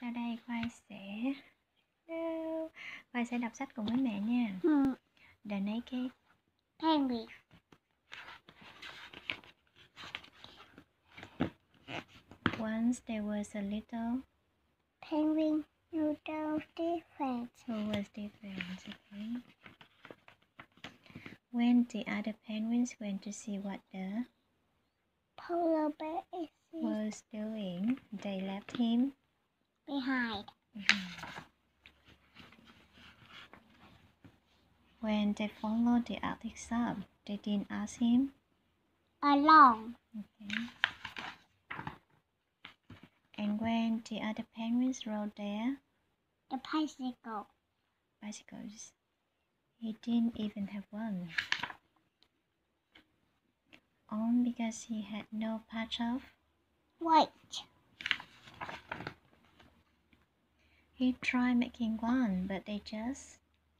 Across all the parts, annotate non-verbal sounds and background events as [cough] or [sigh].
Sau đây Khoai sẽ. Khoai sẽ đọc sách cùng với mẹ nha. Hmm. The Naked Penguin. Once there was a little Penguin noodle different. who was different. Okay. When the other penguins went to see what the Polar bear is was doing, they left him behind. When they followed the Arctic sub, they didn't ask him. Along. Okay. And when the other penguins rode there? The bicycle. bicycles, he didn't even have one. All because he had no patch of. White. He tried making one, but they just.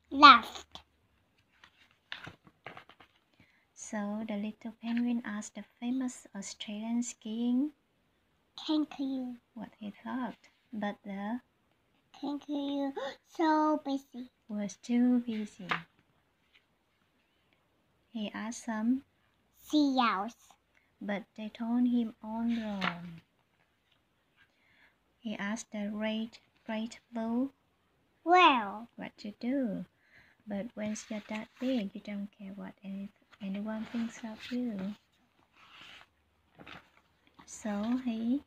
Left. So the little penguin asked the famous Australian skiing Kangaroo. what he thought, but the Kangaroo. [gasps] So busy. was too busy. He asked some, Seals. but they told him all wrong. He asked the great, great blue Well. what to do, but once you're that big, you don't care what any, anyone thinks of you. So he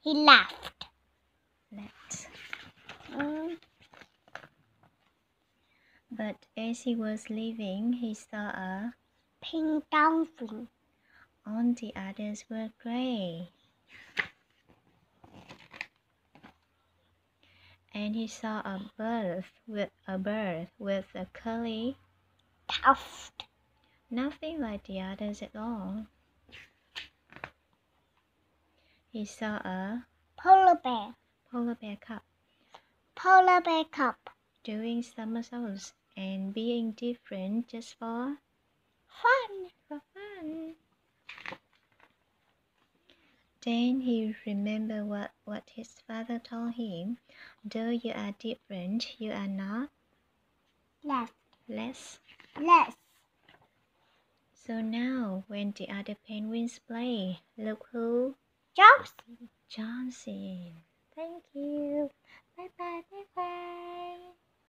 He laughed. left. Mm. But as he was leaving, he saw a Pink dolphin. all the others were gray. And he saw a bird with a bird with a curly, Tuft. nothing like the others at all. He saw a Polar bear. polar bear cub Polar bear cup. doing somersaults and being different just for Then he remembered what, what his father told him. Though you are different, you are not Left. less. Less. So now, when the other penguins play, look who Johnson. Johnson. Thank you. Bye bye. Bye bye.